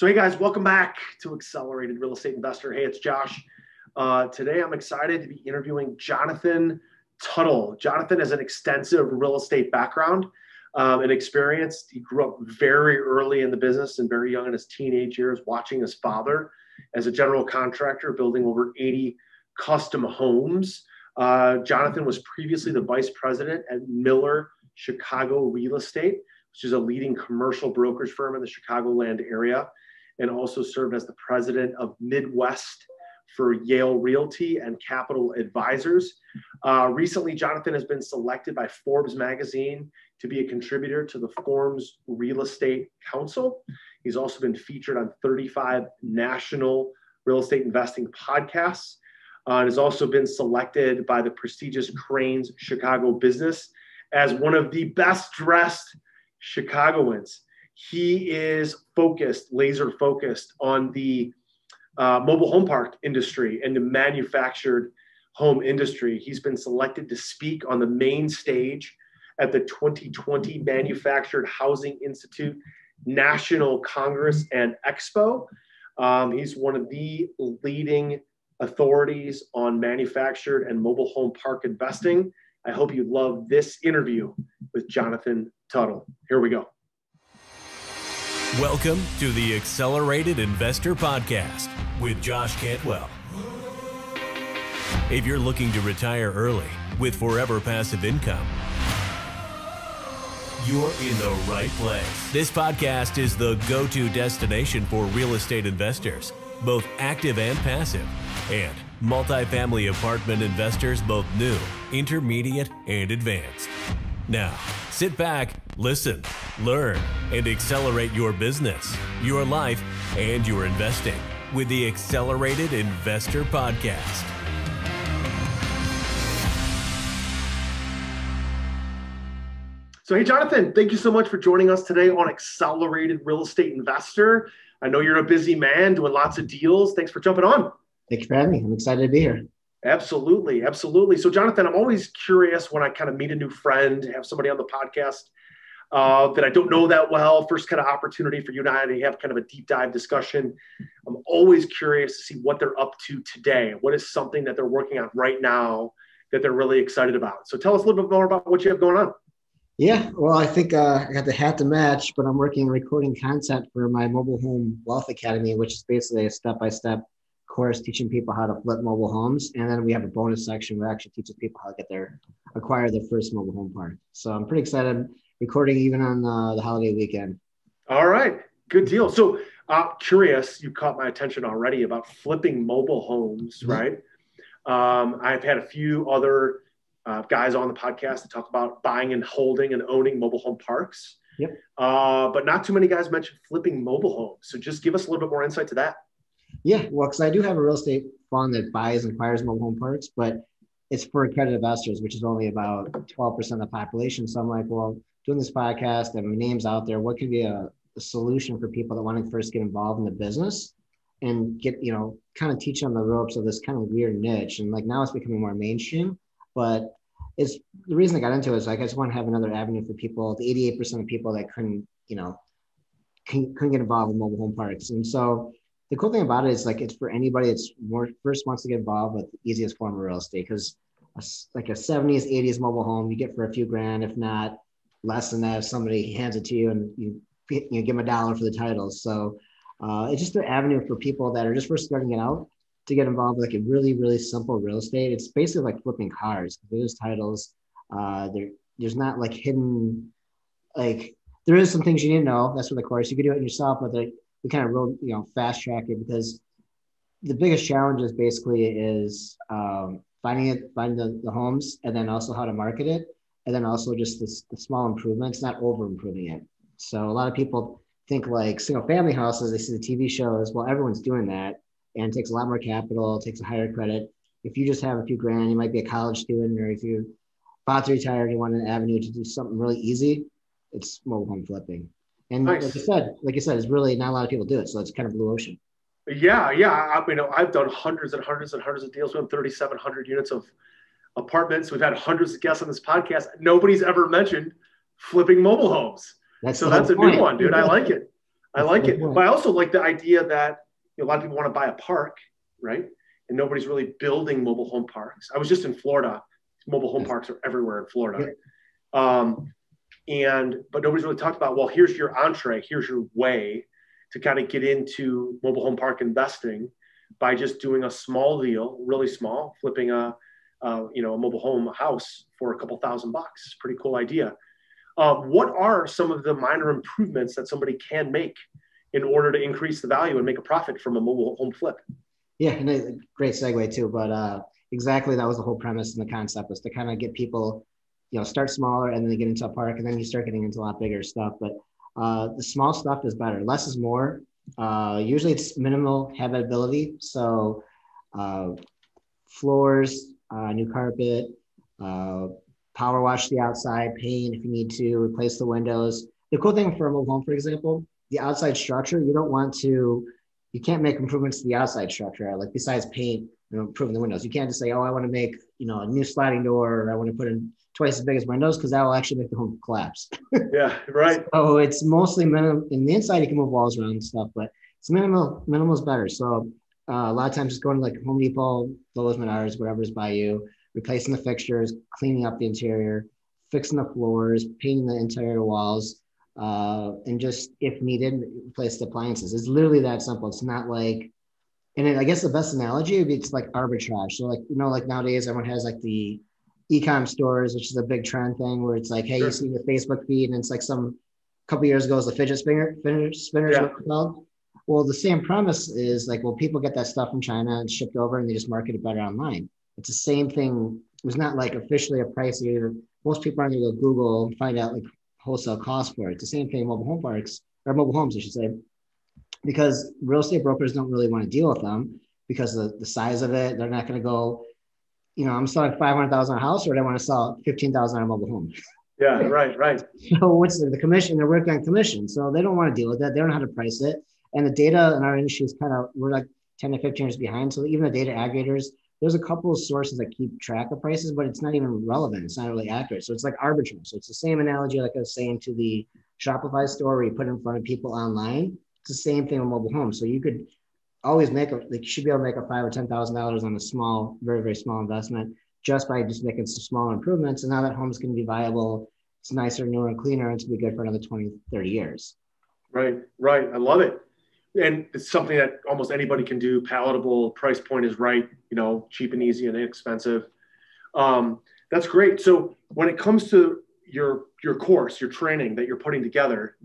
So, hey guys, welcome back to Accelerated Real Estate Investor. Hey, it's Josh. Uh, today, I'm excited to be interviewing Jonathan Tuttle. Jonathan has an extensive real estate background um, and experience. He grew up very early in the business and very young in his teenage years, watching his father as a general contractor building over 80 custom homes. Uh, Jonathan was previously the vice president at Miller Chicago Real Estate, which is a leading commercial brokerage firm in the Chicagoland area and also served as the president of Midwest for Yale Realty and Capital Advisors. Uh, recently, Jonathan has been selected by Forbes magazine to be a contributor to the Forbes Real Estate Council. He's also been featured on 35 national real estate investing podcasts. Uh, and has also been selected by the prestigious Crain's Chicago Business as one of the best dressed Chicagoans he is focused, laser focused on the uh, mobile home park industry and the manufactured home industry. He's been selected to speak on the main stage at the 2020 Manufactured Housing Institute National Congress and Expo. Um, he's one of the leading authorities on manufactured and mobile home park investing. I hope you love this interview with Jonathan Tuttle. Here we go. Welcome to the Accelerated Investor Podcast with Josh Cantwell. If you're looking to retire early with forever passive income, you're in the right place. This podcast is the go to destination for real estate investors, both active and passive, and multifamily apartment investors, both new, intermediate, and advanced. Now, sit back, listen, learn, and accelerate your business, your life, and your investing with the Accelerated Investor Podcast. So, hey, Jonathan, thank you so much for joining us today on Accelerated Real Estate Investor. I know you're a busy man doing lots of deals. Thanks for jumping on. Thank you for having me. I'm excited to be here. Absolutely, absolutely. So, Jonathan, I'm always curious when I kind of meet a new friend, have somebody on the podcast uh, that I don't know that well. First kind of opportunity for you and I to have kind of a deep dive discussion. I'm always curious to see what they're up to today. What is something that they're working on right now that they're really excited about? So, tell us a little bit more about what you have going on. Yeah, well, I think uh, I got the hat to match, but I'm working on recording content for my mobile home wealth academy, which is basically a step by step course teaching people how to flip mobile homes. And then we have a bonus section where actually teaches people how to get their acquire their first mobile home park. So I'm pretty excited recording even on uh, the holiday weekend. All right, good deal. So uh, curious, you caught my attention already about flipping mobile homes, mm-hmm. right? Um, I've had a few other uh, guys on the podcast that talk about buying and holding and owning mobile home parks. Yep. Uh, but not too many guys mentioned flipping mobile homes. So just give us a little bit more insight to that. Yeah, well, because I do have a real estate fund that buys and acquires mobile home parks, but it's for accredited investors, which is only about 12% of the population. So I'm like, well, doing this podcast and my name's out there, what could be a, a solution for people that want to first get involved in the business and get, you know, kind of teach them the ropes of this kind of weird niche. And like now it's becoming more mainstream, but it's the reason I got into it is like I just want to have another avenue for people, the 88% of people that couldn't, you know, couldn't, get involved with mobile home parks. And so the cool thing about it is like it's for anybody that's more first wants to get involved with the easiest form of real estate because like a 70s 80s mobile home you get for a few grand if not less than that if somebody hands it to you and you you give them a dollar for the titles so uh, it's just an avenue for people that are just first starting it out to get involved with like a really really simple real estate. It's basically like flipping cars. Those titles uh, there there's not like hidden like there is some things you need to know. That's for the course you can do it yourself but the we kind of road, you know, fast track it because the biggest challenge is basically is um, finding it, finding the, the, homes, and then also how to market it, and then also just the, the small improvements, not over improving it. So a lot of people think like single family houses. They see the TV shows. Well, everyone's doing that, and takes a lot more capital. Takes a higher credit. If you just have a few grand, you might be a college student, or if you're about to retire and you want an avenue to do something really easy, it's mobile home flipping. And nice. like I said, like I said, it's really not a lot of people do it, so it's kind of blue ocean. Yeah, yeah. I mean, I've done hundreds and hundreds and hundreds of deals. We have 3,700 units of apartments. We've had hundreds of guests on this podcast. Nobody's ever mentioned flipping mobile homes. That's so that's a point. new one, dude. I like it. I like it. But I also like the idea that you know, a lot of people want to buy a park, right? And nobody's really building mobile home parks. I was just in Florida. Mobile home parks are everywhere in Florida. Um, and but nobody's really talked about well here's your entree here's your way to kind of get into mobile home park investing by just doing a small deal really small flipping a you know a mobile home house for a couple thousand bucks. Pretty cool idea. Uh, what are some of the minor improvements that somebody can make in order to increase the value and make a profit from a mobile home flip? Yeah and a great segue too but uh, exactly that was the whole premise and the concept was to kind of get people you know start smaller and then they get into a park and then you start getting into a lot bigger stuff. But uh, the small stuff is better. Less is more. Uh, usually it's minimal habitability so uh, floors uh, new carpet uh, power wash the outside paint if you need to replace the windows. The cool thing for a mobile home for example the outside structure you don't want to you can't make improvements to the outside structure like besides paint you know improving the windows. You can't just say oh i want to make you know a new sliding door or i want to put in twice as big as my nose because that will actually make the home collapse. yeah, right. So it's mostly minimum. In the inside, you can move walls around and stuff, but it's minimal. Minimal is better. So uh, a lot of times, just going to like Home Depot, Lowe's, Menards, whatever's by you, replacing the fixtures, cleaning up the interior, fixing the floors, painting the interior walls, uh, and just if needed, replace the appliances. It's literally that simple. It's not like and I guess the best analogy would be it's like arbitrage. So like you know, like nowadays everyone has like the ecom stores, which is a big trend thing where it's like, hey, sure. you see the Facebook feed and it's like some couple years ago it was the fidget spinner fidget spinners yeah. called. Well, the same premise is like, well, people get that stuff from China and shipped over and they just market it better online. It's the same thing. It was not like officially a price either. Most people aren't going to go Google and find out like wholesale cost for it. It's the same thing mobile home parks or mobile homes, I should say, because real estate brokers don't really want to deal with them because of the size of it. They're not going to go you know, I'm selling 500,000 a house or do I want to sell 15,000 on a mobile home? Yeah, right, right. so what's the, the commission? They're working on commission. So they don't want to deal with that. They don't know how to price it. And the data in our industry is kind of, we're like 10 to 15 years behind. So even the data aggregators, there's a couple of sources that keep track of prices, but it's not even relevant. It's not really accurate. So it's like arbitrage. So it's the same analogy like I was saying to the Shopify store where you put in front of people online. It's the same thing with mobile homes. So you could always make a like you should be able to make a five or ten thousand dollars on a small, very very small investment just by just making some small improvements. And now that home's going to be viable, it's nicer, newer, and cleaner, and it's going to be good for another 20, 30 years. Right, right. I love it. And it's something that almost anybody can do. Palatable, price point is right, you know, cheap and easy and inexpensive. Um, that's great. So when it comes to your your course, your training that you're putting together,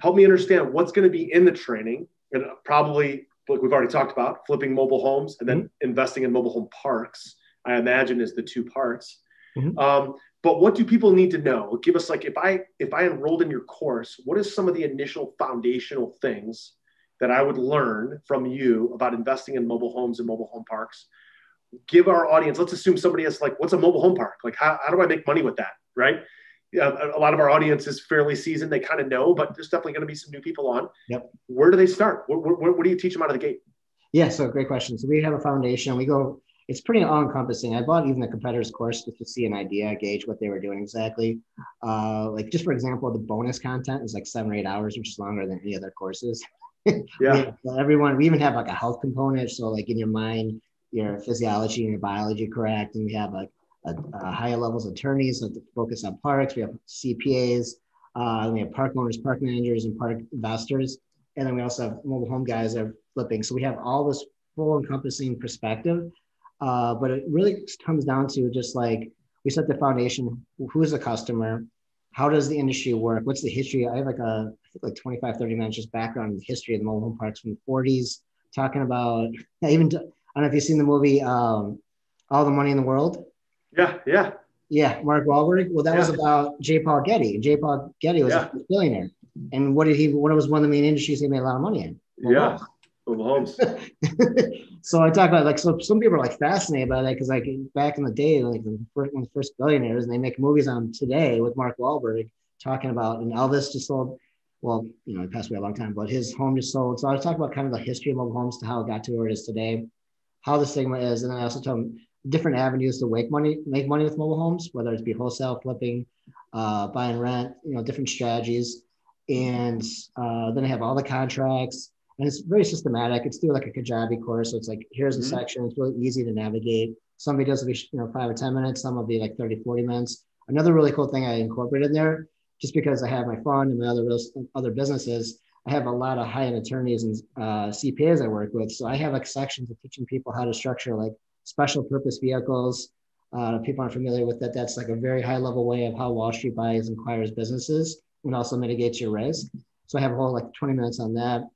help me understand what's going to be in the training and probably like we've already talked about, flipping mobile homes and then mm-hmm. investing in mobile home parks, I imagine is the two parts. Mm-hmm. Um, but what do people need to know? Give us like if I if I enrolled in your course, what is some of the initial foundational things that I would learn from you about investing in mobile homes and mobile home parks? Give our audience, let's assume somebody has like, what's a mobile home park? Like, how, how do I make money with that? Right a lot of our audience is fairly seasoned. They kind of know, but there's definitely going to be some new people on. Yep. Where do they start? What, what, what do you teach them out of the gate? Yeah, so great question. So we have a foundation. We go, it's pretty all encompassing. I bought even the competitor's course just to see an idea, gauge what they were doing exactly. Uh, like just for example, the bonus content is like seven or eight hours, which is longer than any other courses. yeah. everyone, we even have like a health component. So like in your mind, your physiology and your biology correct. And we have like uh, higher levels attorneys that focus on parks. We have CPAs. Uh, we have park owners, park managers, and park investors. And then we also have mobile home guys that are flipping. So we have all this full encompassing perspective. Uh, but it really comes down to just like we set the foundation who's the customer? How does the industry work? What's the history? I have like a like 25, 30 minutes just background in the history of the mobile home parks from the 40s, talking about even I don't know if you've seen the movie um, All the Money in the World. Yeah, yeah. Yeah, Mark Wahlberg. Well, that yeah. was about J. Paul Getty. J. Paul Getty was yeah. a billionaire. And what did he? What was one of the main industries he made a lot of money in? Mobile yeah, mobile homes. so I talk about like so some people are like fascinated by that because like back in the day, like the first, one of the first billionaires, and they make movies on today with Mark Wahlberg talking about and Elvis just sold. Well, you know, he passed away a long time, but his home just sold. So I talk about kind of the history of mobile homes to how it got to where it is today, how the stigma is, and then I also tell them different avenues to make money, make money with mobile homes, whether it's be wholesale, flipping, uh, buy and rent, you know, different strategies. and uh, then I have all the contracts, and it's very systematic. It's through like a Kajabi course, so it's like here's the mm-hmm. section. It's really easy to navigate. Some videos will be you know five or ten minutes. Some will be like 30, 40 minutes. Another really cool thing I incorporated in there, just because I have my fund and my other other businesses, I have a lot of high-end attorneys and uh, CPAs I work with. So I have like sections of teaching people how to structure like special purpose vehicles. Uh, people aren't familiar with that. That's like a very high level way of how Wall Street buys and acquires businesses and also mitigates your risk. So I have a whole like 20 minutes on that.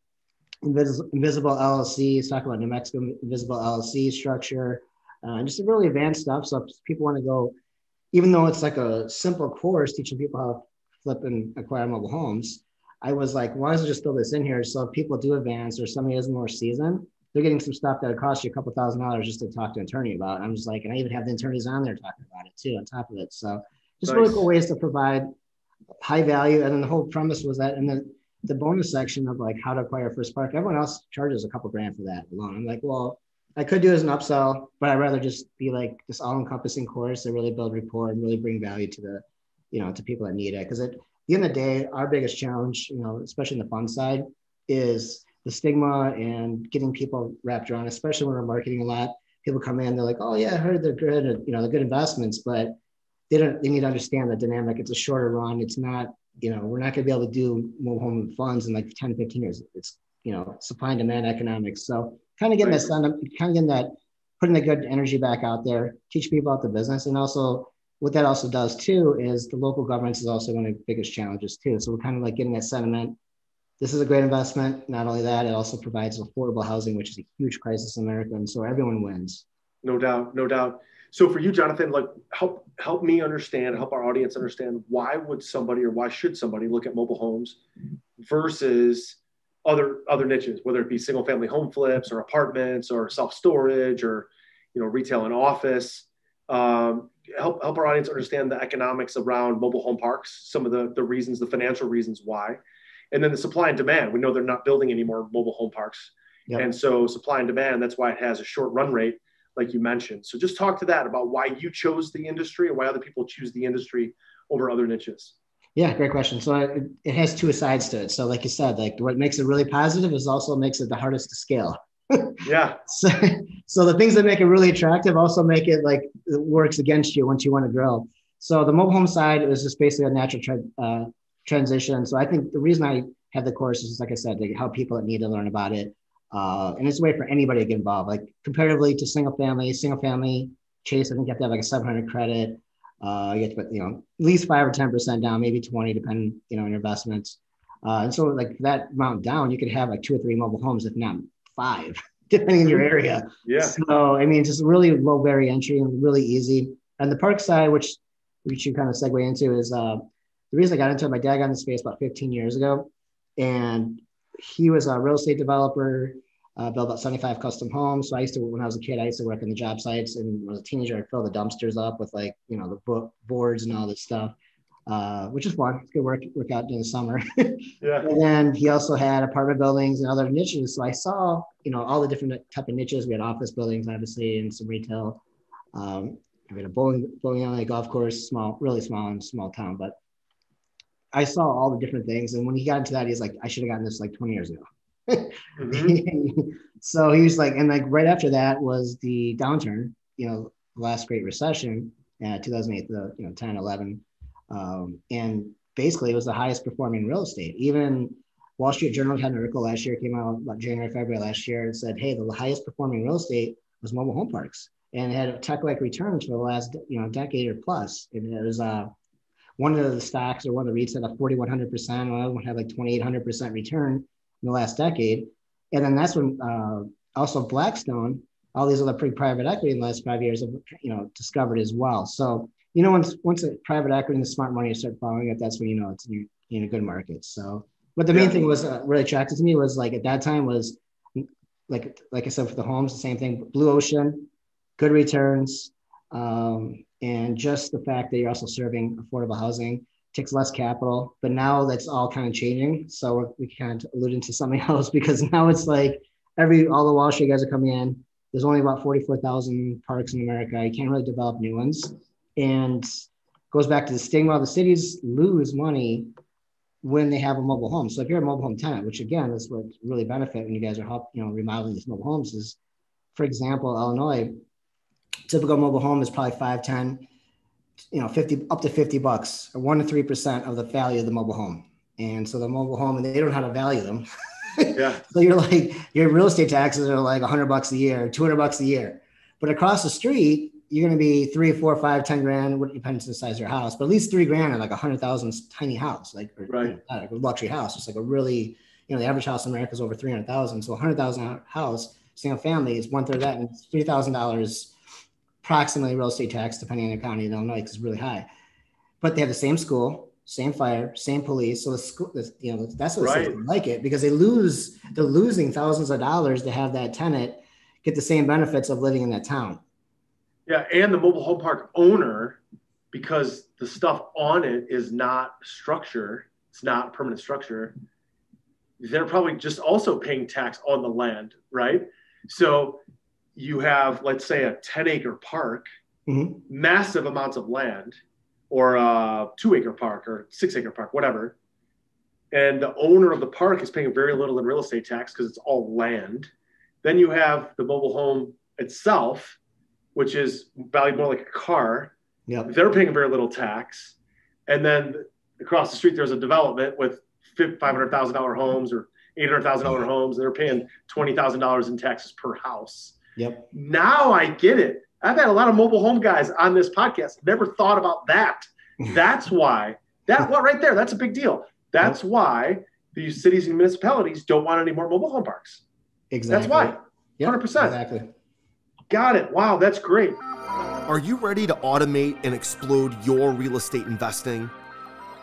Invis- invisible LLCs, talk about New Mexico invisible LLC structure, uh, just really advanced stuff. So people want to go, even though it's like a simple course teaching people how to flip and acquire mobile homes, I was like, why don't I just throw this in here? So if people do advance or somebody is more seasoned, they're getting some stuff that would cost you a couple thousand dollars just to talk to an attorney about. And I'm just like, and I even have the attorneys on there talking about it too, on top of it. So just nice. really cool ways to provide high value. And then the whole premise was that, and then the bonus section of like how to acquire first park, everyone else charges a couple grand for that alone. I'm like, well, I could do as an upsell, but I'd rather just be like this all encompassing course that really build rapport and really bring value to the, you know, to people that need it. Cause at the end of the day, our biggest challenge, you know, especially in the fund side, is the stigma and getting people wrapped around, especially when we're marketing a lot. People come in, they're like, "Oh yeah, I heard they're good, you know, they're good investments," but they don't. They need to understand the dynamic. It's a shorter run. It's not, you know, we're not going to be able to do mobile home funds in like 10, 15 years. It's, you know, supply and demand economics. So kind of getting right. that, kind of getting that, putting the good energy back out there, teach people about the business, and also what that also does too is the local governments is also one of the biggest challenges too. So we're kind of like getting that sentiment. This is a great investment. Not only that, it also provides affordable housing, which is a huge crisis in America, and so everyone wins. No doubt, no doubt. So for you, Jonathan, like help help me understand, help our audience understand why would somebody or why should somebody look at mobile homes versus other other niches, whether it be single family home flips or apartments or self storage or you know retail and office. Um, help help our audience understand the economics around mobile home parks, some of the the reasons, the financial reasons why, and then the supply and demand. We know they're not building any more mobile home parks, yep. and so supply and demand. That's why it has a short run rate, like you mentioned. So just talk to that about why you chose the industry and why other people choose the industry over other niches. Yeah, great question. So it, it has two sides to it. So like you said, like what makes it really positive is also makes it the hardest to scale yeah. So, so the things that make it really attractive also make it like it works against you once you want to grow. So the mobile home side is just basically a natural tra- uh, transition. So I think the reason I have the course is, like I said, to help people that need to learn about it. Uh, and it's a way for anybody to get involved. Like comparatively to single family, single family chase, I think you have to have like a 700 credit. Uh, you have to put, you know, at least five or 10% down, maybe 20, depending, you know, on your investments. Uh, and so like that amount down, you could have like two or three mobile homes, if not five, depending on your area. Yeah. So I mean, just really low barrier entry and really easy. And the park side, which which you kind of segue into, is uh, the reason I got into it. My dad got into the space about 15 years ago, and he was a real estate developer. Uh, built about 75 custom homes. So I used to, when I was a kid, I used to work in the job sites, and when I was a teenager, I'd fill the dumpsters up with like, you know, the book boards and all this stuff uh, which is fun. It's good work work out during the summer. yeah. And then he also had apartment buildings and other niches. So I saw, you know, all the different type of niches. We had office buildings, obviously, and some retail. Um, we had a bowling bowling alley, golf course, small, really small and small town. But I saw all the different things. And when he got into that, he's like, I should have gotten this like 20 years ago. mm-hmm. so he was like, and like right after that was the downturn, you know, last great recession, uh, 2008, the, you know, 10, 11 um, and basically, it was the highest performing real estate. Even Wall Street Journal had an article last year, came out about January, February last year, and said, hey, the highest performing real estate was mobile home parks. And had tech-like returns for the last you know decade or plus. And it was uh, one of the stocks or one of the REITs had a 4,100%, another one had like 2,800% return in the last decade. And then that's when uh, also Blackstone, all these other pretty private equity in the last five years have you know discovered as well. So you know, once once a private equity and the smart money start following it, that's when you know it's in, in a good market. So, but the main thing was uh, really attracted to me was like at that time was like like I said for the homes, the same thing. Blue ocean, good returns, um, and just the fact that you're also serving affordable housing takes less capital. But now that's all kind of changing. So we kind of alluding to something else because now it's like every all the Wall Street guys are coming in. There's only about 44,000 parks in America. You can't really develop new ones and goes back to the stigma. The cities lose money when they have a mobile home. So if you're a mobile home tenant, which again is what really benefit when you guys are help, you know, remodeling these mobile homes is, for example, Illinois, typical mobile home is probably five, 10, you know, 50 up to 50 bucks or one to 3% of the value of the mobile home. And so the mobile home, and they don't know how to value them. Yeah. so you're like, your real estate taxes are like 100 bucks a year, 200 bucks a year. But across the street, you're going to be three, four, five, ten grand. What depends on the size of your house, but at least three grand on like a hundred thousand tiny house, like or, right, you know, a luxury house. It's like a really, you know, the average house in America is over three hundred thousand. So a hundred thousand house, single family is one third of that, and three thousand dollars approximately real estate tax, depending on the county in Illinois, because it's really high. But they have the same school, same fire, same police. So the school, you know, that's what right. like it because they lose, they're losing thousands of dollars to have that tenant get the same benefits of living in that town. Yeah, and the mobile home park owner, because the stuff on it is not structure, it's not permanent structure. They're probably just also paying tax on the land, right? So you have, let's say, a 10 acre park, mm-hmm. massive amounts of land, or a two acre park or six acre park, whatever. And the owner of the park is paying very little in real estate tax because it's all land. Then you have the mobile home itself, which is valued more like a car. Yep. They're paying very little tax. And then across the street, there's a development with $500,000 homes or $800,000 homes. They're paying $20,000 in taxes per house. Yep. Now I get it. I've had a lot of mobile home guys on this podcast. Never thought about that. That's why that what right there. That's a big deal. That's yep. why these cities and municipalities don't want any more mobile home parks. Exactly. That's why. Yep, 100%. Exactly. Got it. Wow, that's great. Are you ready to automate and explode your real estate investing?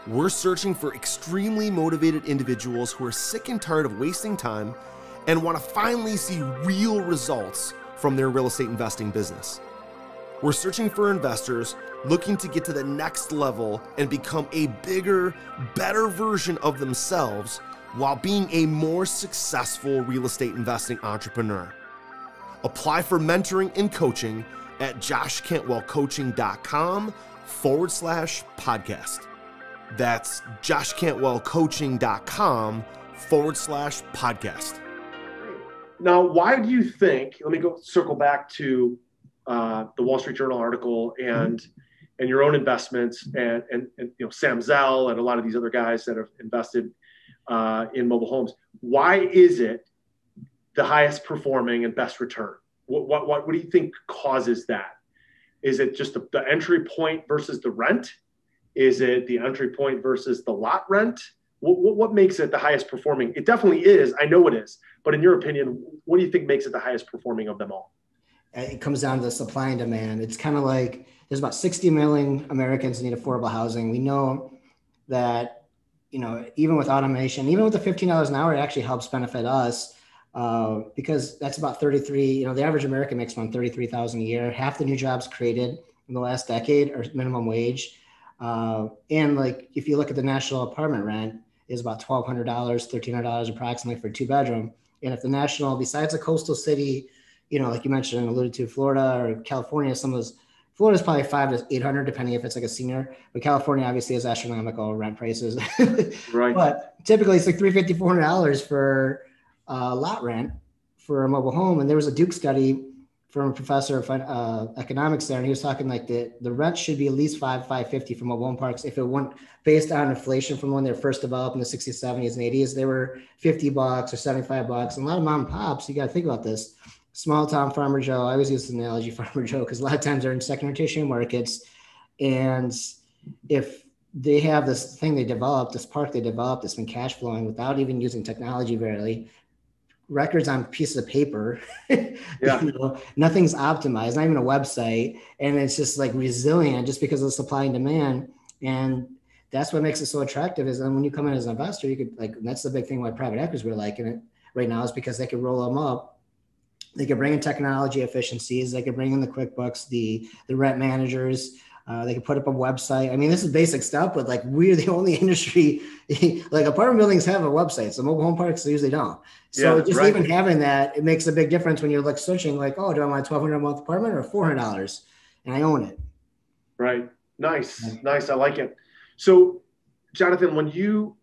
We're searching for extremely motivated individuals who are sick and tired of wasting time and want to finally see real results from their real estate investing business. We're searching for investors looking to get to the next level and become a bigger, better version of themselves while being a more successful real estate investing entrepreneur. Apply for mentoring and coaching at joshcantwellcoaching.com forward slash podcast. That's joshcantwellcoaching.com forward slash podcast. Now, why do you think? Let me go circle back to uh, the Wall Street Journal article and mm-hmm. and your own investments and, and and you know Sam Zell and a lot of these other guys that have invested uh, in mobile homes. Why is it the highest performing and best return? What what what, what do you think causes that? Is it just the, the entry point versus the rent? Is it the entry point versus the lot rent? What, what, makes it the highest performing? It definitely is. I know it is. But in your opinion, what do you think makes it the highest performing of them all? It comes down to supply and demand. It's kind of like there's about 60 million Americans need affordable housing. We know that, you know, even with automation, even with the $15 an hour, it actually helps benefit us uh, because that's about 33, you know, the average American makes around 33,000 a year. Half the new jobs created in the last decade are minimum wage. Uh, and like, if you look at the national apartment rent, is about $1,200, $1,300 approximately for a two bedroom. And if the national, besides a coastal city, you know, like you mentioned and alluded to, Florida or California, some of those, Florida's probably five to 800, depending if it's like a senior, but California obviously has astronomical rent prices. right. But typically it's like $350, $400 for uh, lot rent for a mobile home. And there was a Duke study from a professor of uh, economics there, and he was talking like the, the rent should be at least five five fifty from mobile home parks. If it went based on inflation from when they were first developed in the sixties, seventies, and eighties, they were fifty bucks or seventy five bucks. And a lot of mom and pops, you got to think about this. Small town farmer Joe. I always use the analogy farmer Joe because a lot of times they're in secondary tertiary markets, and if they have this thing they developed, this park they developed that's been cash flowing without even using technology barely, records on pieces of paper. yeah. you know, nothing's optimized, not even a website. And it's just like resilient just because of the supply and demand. And that's what makes it so attractive is when you come in as an investor, you could like, that's the big thing why private equities were liking it right now is because they could roll them up. They could bring in technology efficiencies. They could bring in the QuickBooks, the, the rent managers, uh, they can put up a website. I mean, this is basic stuff, but like we're the only industry, like apartment buildings have a website. So mobile home parks, they usually don't. So yeah, just right. even having that, it makes a big difference when you're like searching like, oh, do I want a 1200 a month apartment or $400? And I own it. Right. Nice. Yeah. Nice. I like it. So Jonathan, when you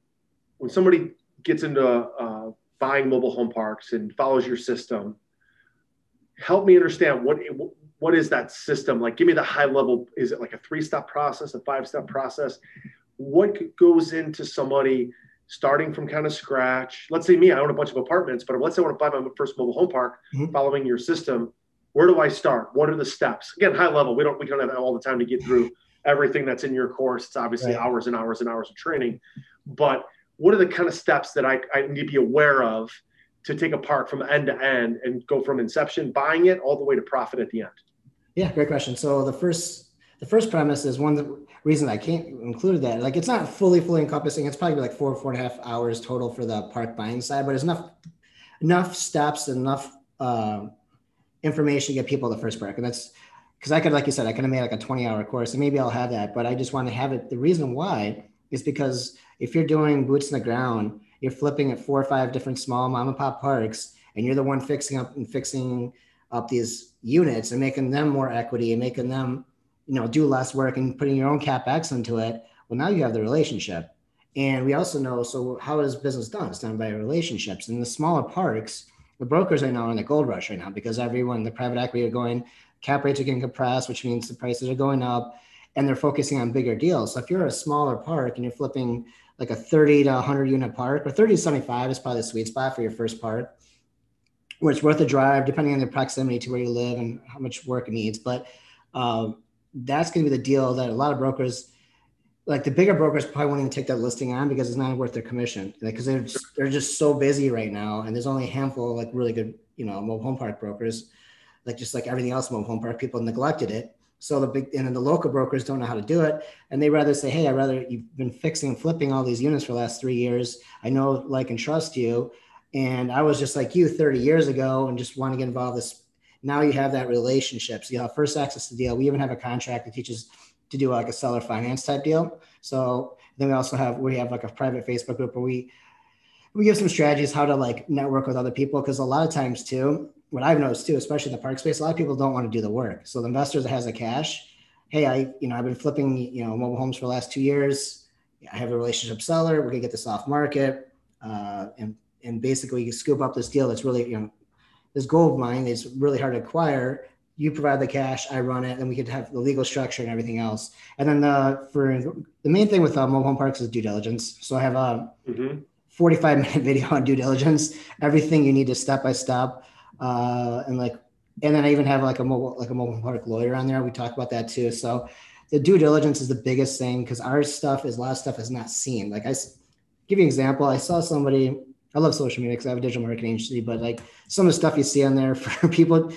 when somebody gets into uh, buying mobile home parks and follows your system, help me understand what what is that system like? Give me the high level. Is it like a three step process, a five step process? What goes into somebody starting from kind of scratch? Let's say me, I own a bunch of apartments, but let's say I want to buy my first mobile home park, mm-hmm. following your system. Where do I start? What are the steps? Again, high level. We don't we don't have all the time to get through everything that's in your course. It's obviously right. hours and hours and hours of training, but what are the kind of steps that I, I need to be aware of to take a park from end to end and go from inception, buying it, all the way to profit at the end? Yeah, great question. So the first the first premise is one reason I can't include that. Like it's not fully fully encompassing. It's probably like four four and a half hours total for the park buying side, but it's enough enough steps and enough uh, information to get people the first park, and that's because I could, like you said, I could have made like a 20 hour course and maybe I'll have that, but I just want to have it. The reason why is because if you're doing boots in the ground, you're flipping at four or five different small mom and pop parks, and you're the one fixing up and fixing up these units and making them more equity and making them, you know, do less work and putting your own capex into it. Well, now you have the relationship. And we also know, so how is business done? It's done by relationships. And the smaller parks, the brokers right now are in the gold rush right now because everyone, the private equity are going, cap rates are getting compressed, which means the prices are going up and they're focusing on bigger deals. So if you're a smaller park and you're flipping like a 30 to 100 unit park, or 30 to 75 is probably the sweet spot for your first park, where it's worth a drive depending on the proximity to where you live and how much work it needs. But um, that's going to be the deal that a lot of brokers, like the bigger brokers, probably won't even take that listing on because it's not worth their commission because they're just, they're just so busy right now, and there's only a handful of like really good, you know, mobile home park brokers like just like everything else mobile home park, people neglected it. So the big and then the local brokers don't know how to do it, and they rather say, "Hey, I rather you've been fixing and flipping all these units for the last three years. I know, like, and trust you, and I was just like you 30 years ago, and just want to get involved. This now you have that relationship, so you have first access to deal. We even have a contract that teaches to do like a seller finance type deal. So then we also have we have like a private Facebook group where we we give some strategies how to like network with other people because a lot of times too what I've noticed too, especially in the park space, a lot of people don't want to do the work. So the investor that has the cash, hey, I you know I've been flipping you know mobile homes for the last two years. I have a relationship seller. We're gonna get this off market, uh, and and basically you scoop up this deal that's really you know this gold mine is really hard to acquire. You provide the cash, I run it, and we could have the legal structure and everything else. And then the for the main thing with uh, mobile home parks is due diligence. So I have a mm-hmm. 45 minute video on due diligence, everything you need to step by step uh, and like, and then I even have like a mobile, like a mobile park lawyer on there. We talk about that too. So the due diligence is the biggest thing because our stuff is a lot of stuff is not seen. Like I give you an example. I saw somebody, I love social media because I have a digital marketing agency, but like some of the stuff you see on there for people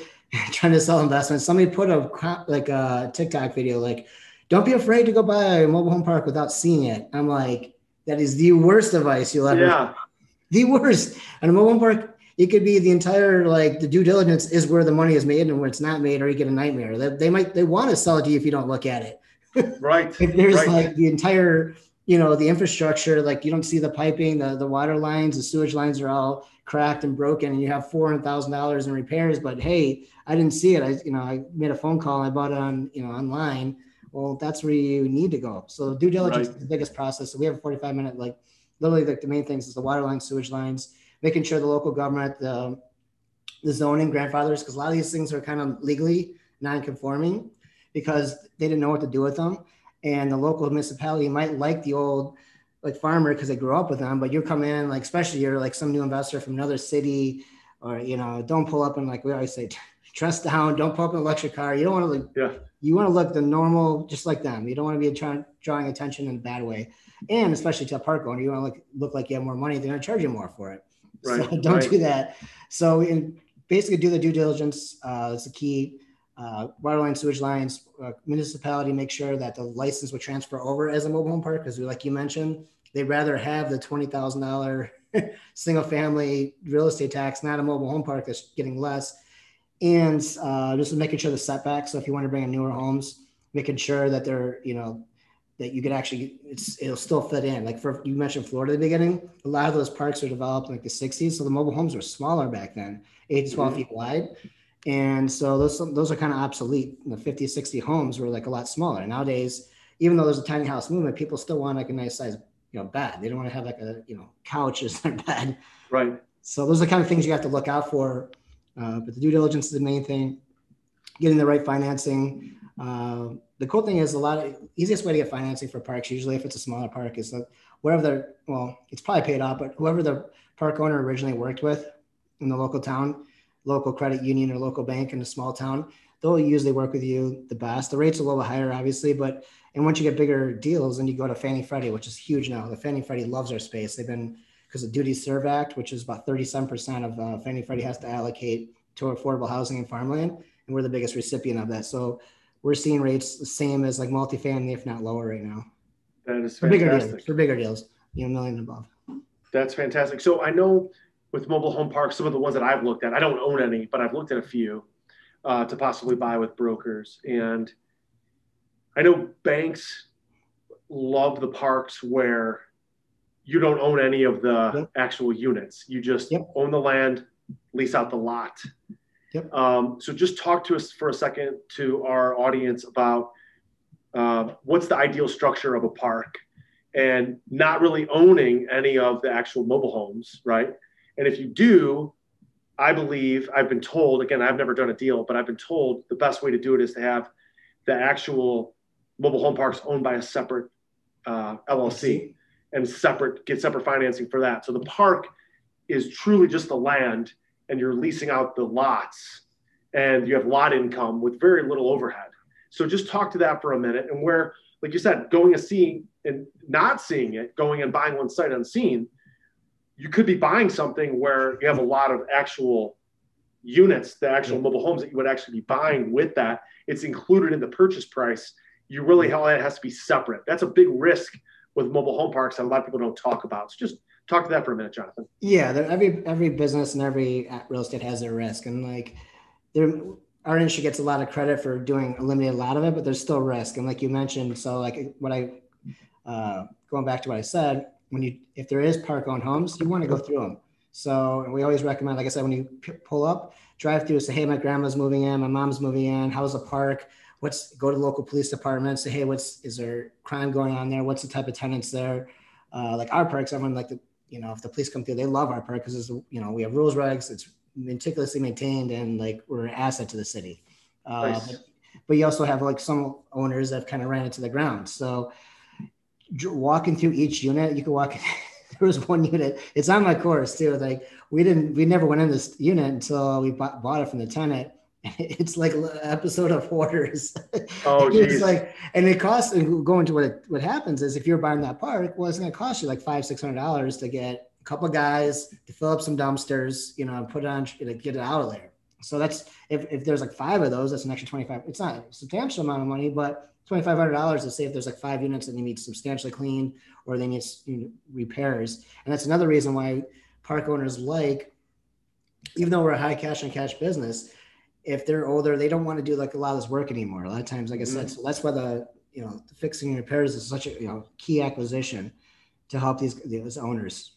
trying to sell investments, somebody put a like a TikTok video, like, don't be afraid to go buy a mobile home park without seeing it. I'm like, that is the worst advice you'll ever. Yeah. The worst. And a mobile home park, it could be the entire like the due diligence is where the money is made and where it's not made, or you get a nightmare. They, they might they want to sell it to you if you don't look at it. Right. if there's right. like the entire you know the infrastructure, like you don't see the piping, the the water lines, the sewage lines are all cracked and broken, and you have four hundred thousand dollars in repairs. But hey, I didn't see it. I you know I made a phone call. I bought it on you know online. Well, that's where you need to go. So due diligence right. is the biggest process. So we have a 45 minute like literally like the main things is the water lines, sewage lines, making sure the local government, the, the zoning grandfathers, because a lot of these things are kind of legally non-conforming because they didn't know what to do with them. And the local municipality might like the old like farmer because they grew up with them, but you come in like especially you're like some new investor from another city, or you know, don't pull up and like we always say, trust down, don't pull up an electric car. You don't want to look yeah. you want to look the normal just like them. You don't want to be trying drawing attention in a bad way. And especially to a park owner, you want to look look like you have more money, they're gonna charge you more for it. Right. So don't right. do that. So in, basically do the due diligence. Uh, that's the key. Uh, water line, sewage lines, uh, municipality make sure that the license would transfer over as a mobile home park because, like you mentioned, they'd rather have the twenty thousand dollar single family real estate tax, not a mobile home park that's getting less. And uh, just making sure the setbacks. So if you want to bring in newer homes, making sure that they're you know that you could actually it's it'll still fit in. Like for you mentioned Florida at the beginning, a lot of those parks are developed in like the 60s. So the mobile homes were smaller back then, eight to 12 mm-hmm. feet wide. And so those those are kind of obsolete. The 50, 60 homes were like a lot smaller. Nowadays, even though there's a tiny house movement, people still want like a nice size you know bed. They don't want to have like a you know couch as their bed. Right. So those are the kind of things you have to look out for. Uh, but the due diligence is the main thing. Getting the right financing. Uh, the cool thing is a lot of easiest way to get financing for parks. Usually, if it's a smaller park, is that wherever the well, it's probably paid off, but whoever the park owner originally worked with in the local town, local credit union or local bank in a small town, they'll usually work with you the best. The rate's are a little bit higher, obviously, but and once you get bigger deals, and you go to Fannie Freddie, which is huge now. The Fannie Freddie loves our space. They've been because the Duty Serve Act, which is about 37% of uh, Fannie Freddie has to allocate to affordable housing and farmland, and we're the biggest recipient of that. So we're seeing rates the same as like multifamily, if not lower right now. That is fantastic. For bigger deals, for bigger deals, you know, million and above. That's fantastic. So I know with mobile home parks, some of the ones that I've looked at, I don't own any, but I've looked at a few uh, to possibly buy with brokers. And I know banks love the parks where you don't own any of the Yep. actual units. You just Yep. own the land, lease out the lot. Yep. Um, so just talk to us for a second to our audience about uh, what's the ideal structure of a park and not really owning any of the actual mobile homes, right? And if you do, I believe I've been told again, I've never done a deal, but I've been told the best way to do it is to have the actual mobile home parks owned by a separate uh, LLC and separate get separate financing for that. So the park is truly just the land, and you're leasing out the lots, and you have lot income with very little overhead. So just talk to that for a minute, and where, like you said, going and seeing and not seeing it, going and buying one sight unseen, you could be buying something where you have a lot of actual units, the actual mobile homes that you would actually be buying with that. It's included in the purchase price. You really all that has to be separate. That's a big risk with mobile home parks that a lot of people don't talk about. So just talk to that for a minute, Jonathan. Yeah, there- every every business and every uh, real estate has their risk, and like there, our industry gets a lot of credit for doing eliminate a lot of it, but there's still risk. And like you mentioned, so like what I uh, going back to what I said, when you if there is park owned homes, you want to go through them. So we always recommend, like I said, when you p- pull up, drive through, say, hey, my grandma's moving in, my mom's moving in. How's the park? What's go to the local police department, say, hey, what's is there crime going on there? What's the type of tenants there? Uh, like our parks, everyone like the you know, if the police come through, they love our park because it's, you know, we have rules, regs, it's meticulously maintained and like we're an asset to the city. Uh, Nice. but, but you also have like some owners that kind of ran it to the ground. So walking through each unit, you can walk. there was one unit. It's on my course too. Like we didn't, we never went in this unit until we bought, bought it from the tenant. It's like an episode of Hoarders. Oh, it's like, and it costs. And going to what it, what happens is if you're buying that park, well, it's going to cost you like five, six hundred dollars to get a couple guys to fill up some dumpsters, you know, and put it on to get it out of there. So that's if, if there's like five of those, that's an extra twenty five. It's not a substantial amount of money, but twenty five hundred dollars to say if there's like five units that they need substantially cleaned or they need you know, repairs, and that's another reason why park owners like, even though we're a high cash on cash business, if they're older, they don't want to do like a lot of this work anymore. A lot of times, like I said, so that's why the you know the fixing and repairs is such a you know key acquisition to help these these owners.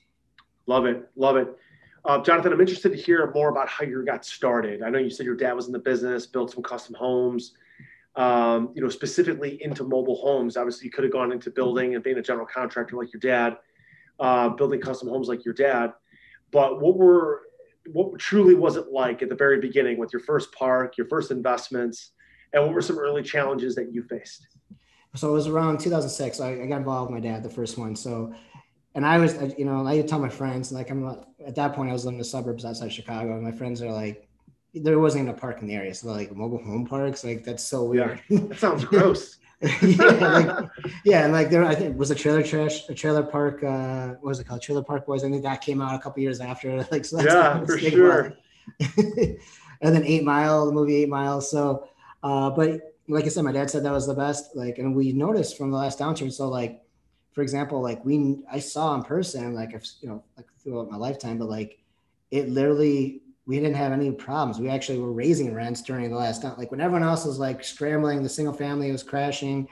Love it. Love it. Uh, Jonathan, I'm interested to hear more about how you got started. I know you said your dad was in the business, built some custom homes, um, you know, specifically into mobile homes. Obviously, you could have gone into building and being a general contractor like your dad, uh, building custom homes like your dad. But what were what truly was it like at the very beginning with your first park, your first investments, and what were some early challenges that you faced? So it was around 2006. I, I got involved with my dad, the first one. So, and I was, you know, I tell my friends, like, I'm at that point, I was living in the suburbs outside Chicago, and my friends are like, there wasn't even a park in the area. So, like, mobile home parks, like, that's so weird. That sounds gross. yeah, like, yeah, and like there, I think was a trailer trash, a trailer park. Uh, what was it called? Trailer Park Boys. I think that came out a couple years after. Like, so that's Yeah, for sure. and then Eight Mile, the movie Eight Mile. So, uh, but like I said, my dad said that was the best. Like, and we noticed from the last downturn. So, like, for example, like we, I saw in person, like, I've, you know, like throughout my lifetime, but like, it literally we didn't have any problems. We actually were raising rents during the last time. Like when everyone else was like scrambling, the single family was crashing.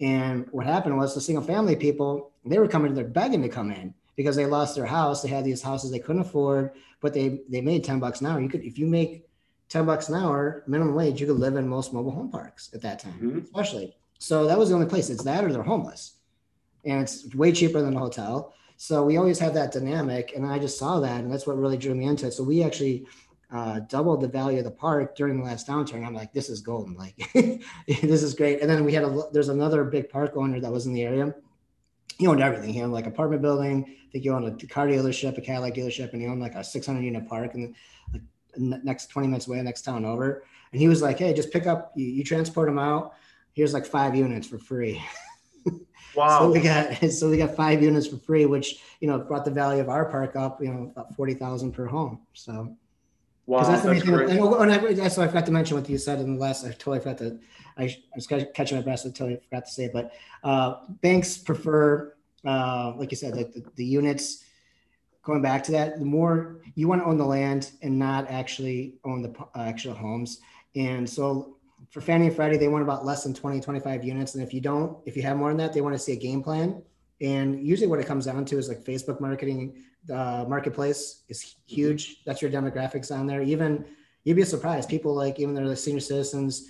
And what happened was the single family people, they were coming, they're begging to come in because they lost their house. They had these houses they couldn't afford, but they they made 10 bucks an hour. You could if you make 10 bucks an hour minimum wage, you could live in most mobile home parks at that time, Mhm. especially. So that was the only place. It's that or they're homeless. and it's way cheaper than a hotel. So we always have that dynamic, and I just saw that, and that's what really drew me into it. So we actually uh, doubled the value of the park during the last downturn. I'm like, this is golden. Like, this is great. And then we had a there's another big park owner that was in the area. He owned everything. He owned like apartment building. I think he owned a car dealership, a Cadillac dealership, and he owned like a 600 unit park and like next 20 minutes away, next town over. And he was like, hey, just pick up. You, you transport them out. Here's like five units for free. Wow. So we got so we got five units for free, which you know brought the value of our park up, you know, about forty thousand per home. So Wow, that's, the main thing. And, and I, what I forgot to mention what you said in the last. I totally forgot to. I, I was catching my breath. I totally forgot to say it. But uh, banks prefer, uh, like you said, the, the, the, units. Going back to that, the more you want to own the land and not actually own the uh, actual homes. And so for Fannie and Freddie, they want about less than 20, 25 units. And if you don't, if you have more than that, they want to see a game plan. And usually what it comes down to is like Facebook marketing uh, marketplace is huge. That's your demographics on there. Even you'd be surprised. People like even they're like senior citizens.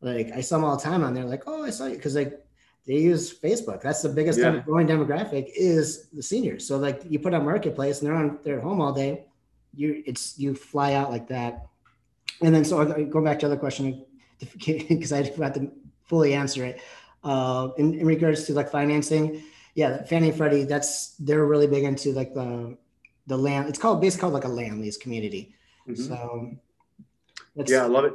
Like I saw them all the time on there. Like oh I saw you because like they use Facebook. That's the biggest yeah. growing demographic is the seniors. So like you put on marketplace and they're on they're at home all day. You it's you fly out like that. And then so going back to the other question because I forgot to fully answer it. Uh, in, in regards to like financing, yeah, Fannie and Freddie, that's they're really big into like the the land. It's called basically called like a land lease community. Mm-hmm. So yeah, I love it.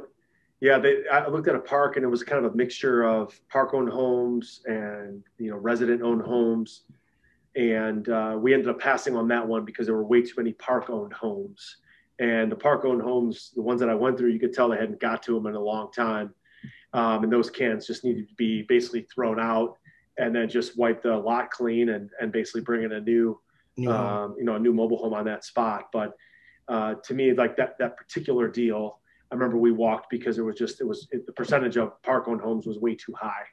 Yeah, they, I looked at a park and it was kind of a mixture of park owned homes and you know resident owned homes, and uh, we ended up passing on that one because there were way too many park owned homes. And the park owned homes, the ones that I went through, you could tell they hadn't got to them in a long time. Um, and those cans just needed to be basically thrown out and then just wipe the lot clean and, and basically bring in a new, um, you know, a new mobile home on that spot. But uh, to me, like that, that particular deal, I remember we walked because it was just, it was, it, the percentage of park owned homes was way too high.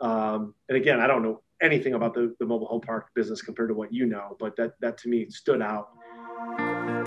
Um, and again, I don't know anything about the, the mobile home park business compared to what you know, but that, that to me stood out.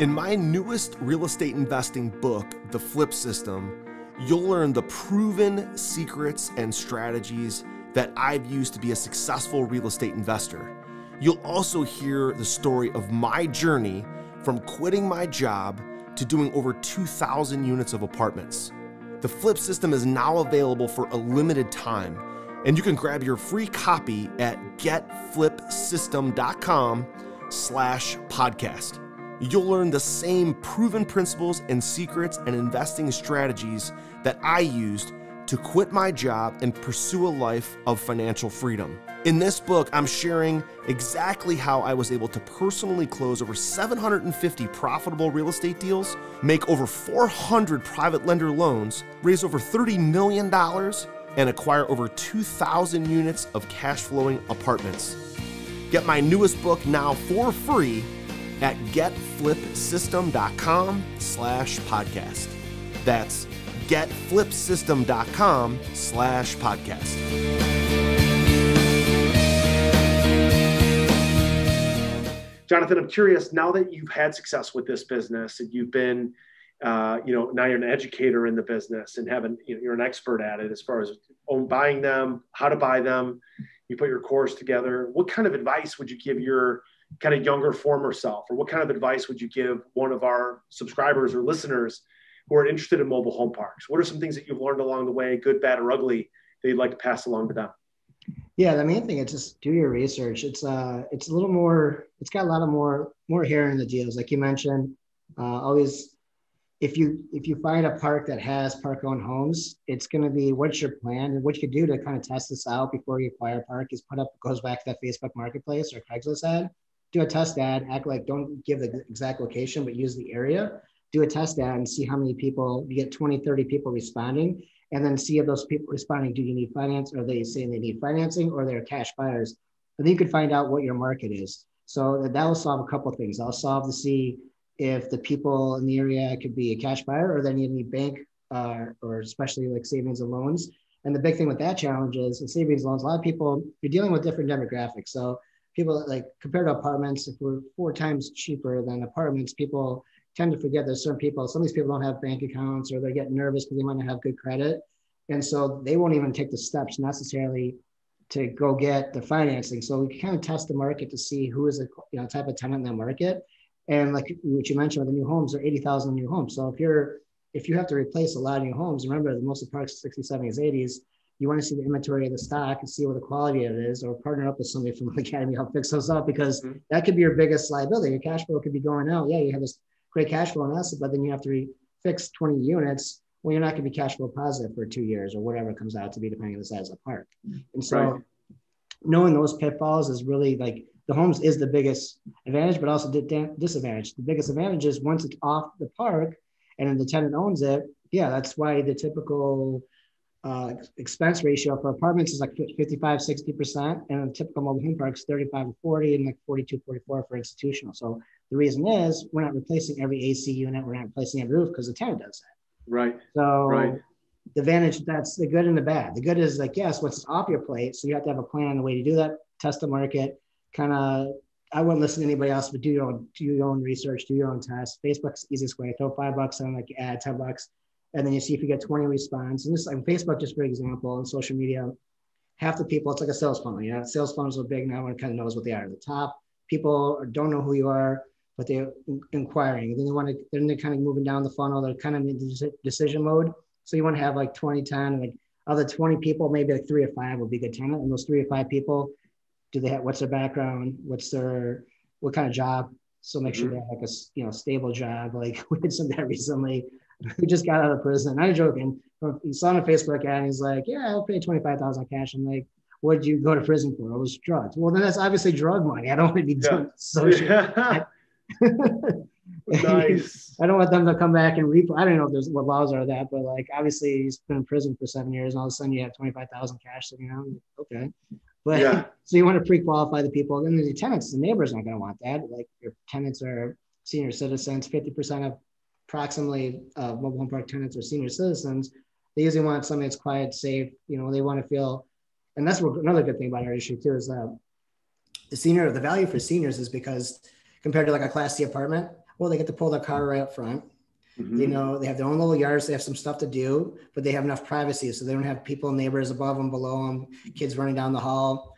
In my newest real estate investing book, The Flip System, you'll learn the proven secrets and strategies that I've used to be a successful real estate investor. You'll also hear the story of my journey from quitting my job to doing over 2,000 units of apartments. The Flip system is now available for a limited time, and you can grab your free copy at getflipsystem.com slash podcast. You'll learn the same proven principles and secrets and investing strategies that I used to quit my job and pursue a life of financial freedom. In this book, I'm sharing exactly how I was able to personally close over 750 profitable real estate deals, make over 400 private lender loans, raise over $30 million, and acquire over 2,000 units of cash flowing apartments. Get my newest book now for free at getflipsystem.com slash podcast. That's getflipsystem.com slash podcast. Jonathan, I'm curious now that you've had success with this business and you've been, uh, you know, now you're an educator in the business and having, you know, you're an expert at it as far as own buying them, how to buy them. You put your course together. What kind of advice would you give your kind of younger former self, or what kind of advice would you give one of our subscribers or listeners who are interested in mobile home parks? What are some things that you've learned along the way, good, bad, or ugly, that you'd like to pass along to them? Yeah, the main thing is just do your research. It's uh, it's a little more. It's got a lot of more more hair in the deals, like you mentioned. Uh, always, if you if you find a park that has park owned homes, it's going to be what's your plan and what you could do to kind of test this out before you acquire a park is put up goes back to that Facebook Marketplace or Craigslist ad. Do a test ad. Act like don't give the exact location, but use the area do a test ad and see how many people you get 20 30 people responding. And then see if those people responding do you need finance? Are they saying they need financing or they're cash buyers? And then you could find out what your market is. So that will solve a couple things. I'll solve to see if the people in the area could be a cash buyer or they need any bank uh, or especially like savings and loans. And the big thing with that challenge is in savings loans a lot of people you're dealing with different demographics. So people like compared to apartments if we're four times cheaper than apartments people tend to forget that certain people, some of these people don't have bank accounts or they get nervous because they might not have good credit. And so they won't even take the steps necessarily to go get the financing. So we kind of test the market to see who is a you know type of tenant in that market. And like what you mentioned with the new homes, there are 80,000 new homes. So if you're if you have to replace a lot of new homes, remember the most of the parks 60s, 70s, 80s, you want to see the inventory of the stock and see what the quality of it is, or partner up with somebody from the academy help fix those up because mm-hmm. that could be your biggest liability. Your cash flow could be going out. Yeah, you have this great cash flow on asset, but then you have to re- fix 20 units. Well, you're not going to be cash flow positive for two years or whatever it comes out to be, depending on the size of the park. And so, right. knowing those pitfalls is really like the homes is the biggest advantage, but also the disadvantage. The biggest advantage is once it's off the park and the tenant owns it. Yeah, that's why the typical uh, expense ratio for apartments is like 55, 60%, and a typical mobile home parks 35 to 40, and like 42, 44 for institutional. So the reason is we're not replacing every AC unit, we're not replacing every roof because the tenant does that. Right. So right. the advantage that's the good and the bad. The good is like, yes, what's off your plate. So you have to have a plan on the way to do that, test the market, kind of I wouldn't listen to anybody else, but do your own do your own research, do your own tests. Facebook's the easiest way. Throw five bucks on like ad, ten bucks, and then you see if you get 20 response. And this like Facebook, just for example, and social media, half the people, it's like a sales funnel. You know, sales funnels are big now. Everyone kind of knows what they are at the top. People don't know who you are, but they're inquiring. And then they want to, then they're kind of moving down the funnel. They're kind of in decision mode. So you want to have like 20, 10, and like other 20 people, maybe like three or five would be good tenant. And those three or five people, do they have, what's their background? What's their, what kind of job? So make mm-hmm. sure they have like a, you know, stable job. Like we did some that recently who just got out of prison. I'm joking. He saw on a Facebook ad and he's like, Yeah, I'll pay 25000 cash. I'm like, What'd you go to prison for? It was drugs. Well, then that's obviously drug money. I don't want to be yeah. social. Yeah. nice. I don't want them to come back and reap. I don't know if there's what laws are that, but like obviously he's been in prison for seven years, and all of a sudden you have twenty five thousand cash sitting around. Okay, but yeah. so you want to pre-qualify the people, and the tenants, the neighbors aren't going to want that. Like your tenants are senior citizens, fifty percent of approximately uh, mobile home park tenants or senior citizens, they usually want something that's quiet, safe. You know, they want to feel, and that's what, another good thing about our issue too is that the senior, the value for seniors is because compared to like a class C apartment, well, they get to pull their car right up front. Mm-hmm. You know, they have their own little yards. They have some stuff to do, but they have enough privacy, so they don't have people, neighbors above them, below them, kids running down the hall.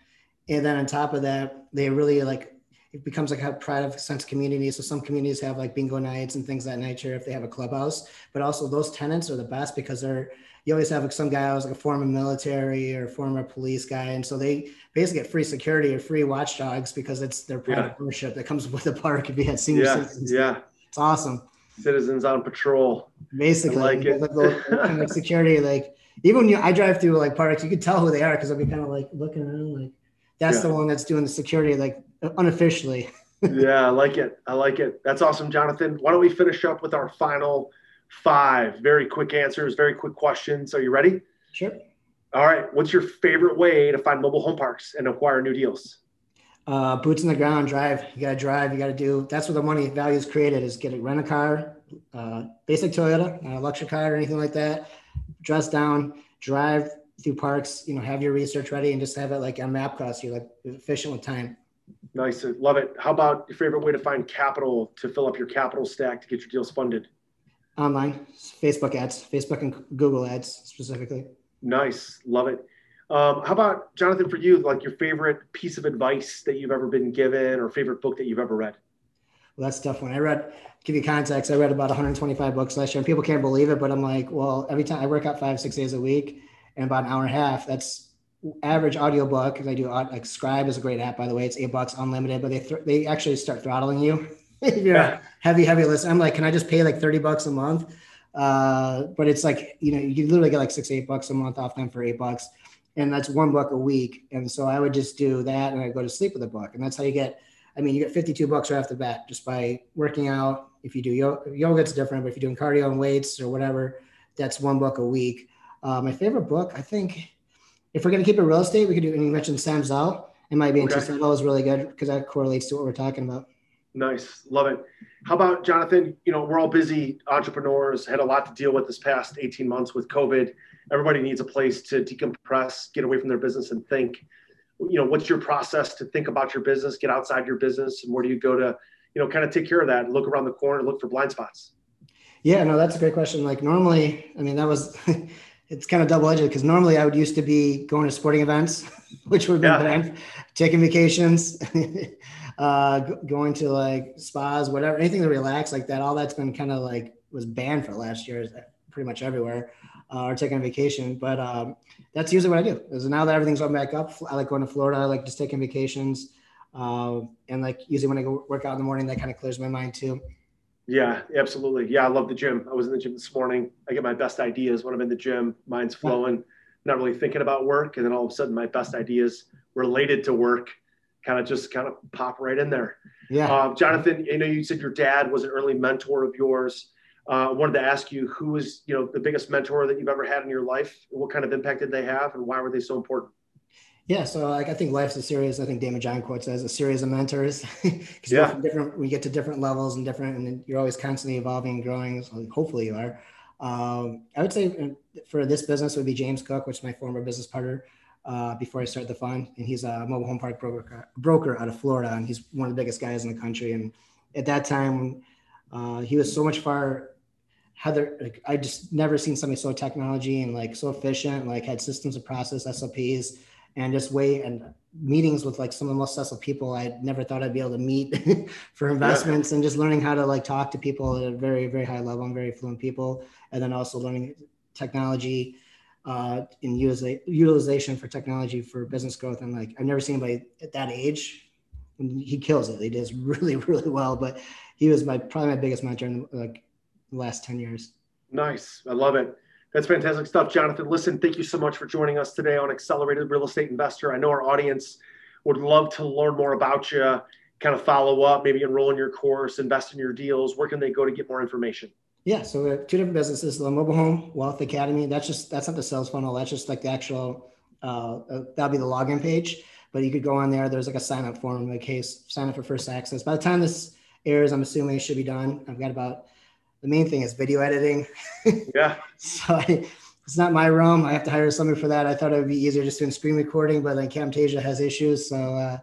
And then on top of that, they really like it becomes like a pride of sense community. So some communities have like bingo nights and things that nature if they have a clubhouse. But also those tenants are the best because they're you always have like some guy who's like a former military or former police guy, and so they basically get free security or free watchdogs because it's their private yeah. ownership that comes with the park. If you had senior yeah. citizens, yeah, it's awesome. Citizens on patrol, basically, I like it. Like, security, like even when you I drive through like parks, you could tell who they are because I'll be kind of like looking around like that's yeah. the one that's doing the security like unofficially. yeah, I like it. I like it. That's awesome, Jonathan. Why don't we finish up with our final five very quick answers, very quick questions. Are you ready? Sure. All right. What's your favorite way to find mobile home parks and acquire new deals? Uh, boots in the ground, drive. You got to drive. You got to do. That's where the money value is created. Is get a rent a car, uh, basic Toyota, not a luxury car or anything like that. Dress down, drive through parks. You know, have your research ready and just have it like on map cost. You're like efficient with time. Nice. Love it. How about your favorite way to find capital to fill up your capital stack to get your deals funded? Online, Facebook ads, Facebook and Google ads specifically. Nice. Love it. Um, how about Jonathan for you, like your favorite piece of advice that you've ever been given or favorite book that you've ever read? Well, that's tough one. I read, give you context, I read about 125 books last year and people can't believe it, but I'm like, well, every time I work out five, six days a week and about an hour and a half, that's average audiobook because I do like Scribd is a great app by the way. It's eight bucks unlimited, but they th- they actually start throttling you if you're yeah. heavy heavy listen. I'm like, can I just pay like thirty bucks a month? Uh, but it's like you know you literally get like six eight bucks a month off them for eight bucks, and that's one book a week. And so I would just do that and I go to sleep with a book, and that's how you get. I mean, you get 52 bucks right off the bat just by working out. If you do yoga, yoga, it's different, but if you're doing cardio and weights or whatever, that's one book a week. Uh, my favorite book, I think, if we're going to keep it real estate, we could do, and you mentioned Sam Zell. It might be okay. interesting. That was really good because that correlates to what we're talking about. Nice. Love it. How about Jonathan? You know, we're all busy entrepreneurs, had a lot to deal with this past 18 months with COVID. Everybody needs a place to decompress, get away from their business and think. You know, what's your process to think about your business, get outside your business, and where do you go to, you know, kind of take care of that, look around the corner, look for blind spots? Yeah, no, that's a great question. Like normally, I mean, that was it's kind of double edged because normally I would used to be going to sporting events, which would have been yeah. banned, taking vacations, uh, going to like spas, whatever, anything to relax like that. All that's been kind of like was banned for last year, pretty much everywhere, uh, or taking a vacation. But um, that's usually what I do. Is now that everything's going back up, I like going to Florida. I like just taking vacations, uh, and like usually when I go work out in the morning, that kind of clears my mind too. Yeah, absolutely. Yeah, I love the gym. I was in the gym this morning. I get my best ideas when I'm in the gym. Mind's flowing, not really thinking about work, and then all of a sudden, my best ideas related to work kind of just kind of pop right in there. Yeah. Uh, Jonathan, I know you said your dad was an early mentor of yours. Uh, I wanted to ask you who was, you know, the biggest mentor that you've ever had in your life? What kind of impact did they have, and why were they so important? Yeah, so like I think life's a series. I think Daymond John quote says a series of mentors. Because yeah. different, we get to different levels and different, and you're always constantly evolving and growing. So hopefully you are. Um, I would say uh, for this business would be James Cook, which is my former business partner uh, before I started the fund, and he's a mobile home park broker, broker out of Florida, and he's one of the biggest guys in the country. And at that time, uh, he was so much far. Heather, like, I just never seen somebody so technology and like so efficient, like had systems of process, SOPs and just wait and meetings with like some of the most successful people I never thought I'd be able to meet for investments yeah. and just learning how to like talk to people at a very, very high level and very fluent people. And then also learning technology uh, and in utilization for technology for business growth. And like, I've never seen anybody at that age and he kills it. He does really, really well, but he was my, probably my biggest mentor in like the last 10 years. Nice. I love it. That's fantastic stuff, Jonathan. Listen, thank you so much for joining us today on Accelerated Real Estate Investor. I know our audience would love to learn more about you, kind of follow up, maybe enroll in your course, invest in your deals. Where can they go to get more information? Yeah, so we have two different businesses: the Mobile Home Wealth Academy. That's just that's not the sales funnel. That's just like the actual. Uh, that'll be the login page. But you could go on there. There's like a sign up form in the case sign up for first access. By the time this airs, I'm assuming it should be done. I've got about the main thing is video editing. Yeah. so I, it's not my realm. I have to hire somebody for that. I thought it would be easier just doing screen recording, but then Camtasia has issues. So uh,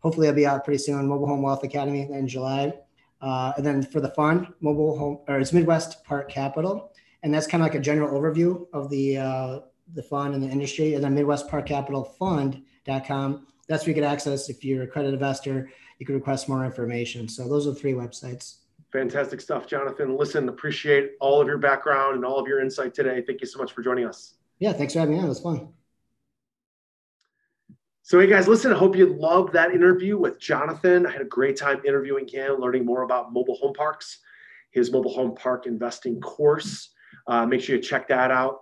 hopefully I'll be out pretty soon. Mobile Home Wealth Academy in July. Uh, and then for the fund, mobile home or it's Midwest Park Capital, and that's kind of like a general overview of the uh, the fund and the industry. And then Midwest Park Capital Fund.com. That's where you get access if you're accredited investor. You can request more information. So those are three websites. Fantastic stuff, Jonathan. Listen, appreciate all of your background and all of your insight today. Thank you so much for joining us. Yeah, thanks for having me on. It was fun. So, hey guys, listen, I hope you loved that interview with Jonathan. I had a great time interviewing him, learning more about mobile home parks, his mobile home park investing course. Uh, make sure you check that out.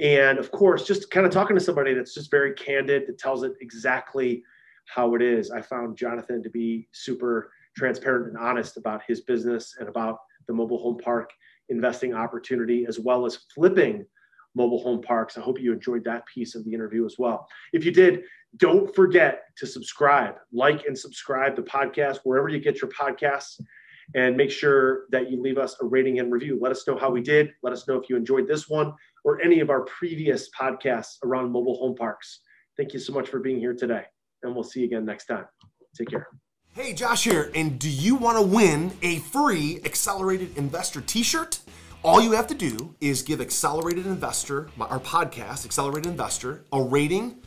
And of course, just kind of talking to somebody that's just very candid, that tells it exactly how it is. I found Jonathan to be super transparent and honest about his business and about the mobile home park investing opportunity, as well as flipping mobile home parks. I hope you enjoyed that piece of the interview as well. If you did, don't forget to subscribe, like, and subscribe the podcast wherever you get your podcasts. And make sure that you leave us a rating and review. Let us know how we did. Let us know if you enjoyed this one or any of our previous podcasts around mobile home parks. Thank you so much for being here today. And we'll see you again next time. Take care. Hey, Josh here, and do you want to win a free Accelerated Investor t shirt? All you have to do is give Accelerated Investor, our podcast, Accelerated Investor, a rating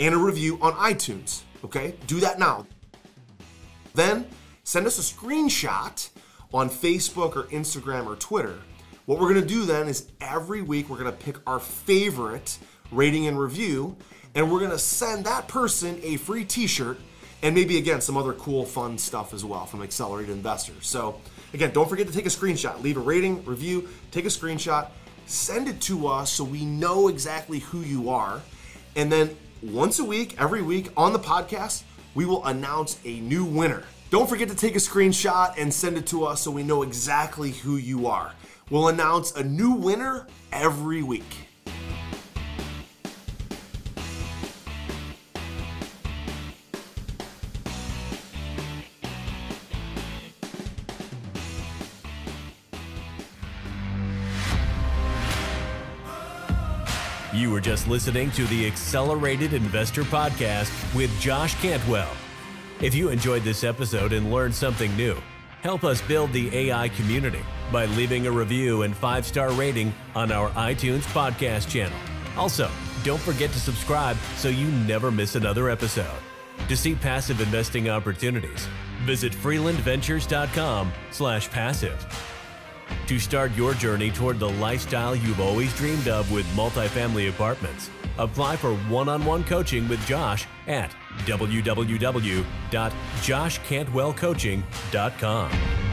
and a review on iTunes. Okay? Do that now. Then send us a screenshot on Facebook or Instagram or Twitter. What we're gonna do then is every week we're gonna pick our favorite rating and review, and we're gonna send that person a free t shirt and maybe again some other cool fun stuff as well from accelerated investors so again don't forget to take a screenshot. Leave a rating review take a screenshot send it to us so we know exactly who you are. And then once a week every week on the podcast we will announce a new winner. Don't forget to take a screenshot and send it to us so we know exactly who you are. We'll announce a new winner every week just listening to the Accelerated Investor Podcast with Josh Cantwell. If you enjoyed this episode and learned something new, help us build the AI community by leaving a review and five star rating on our iTunes podcast channel. Also, don't forget to subscribe so you never miss another episode. To see passive investing opportunities, visit freelandventures.com/passive. To start your journey toward the lifestyle you've always dreamed of with multifamily apartments, apply for one-on-one coaching with Josh at www.joshcantwellcoaching.com.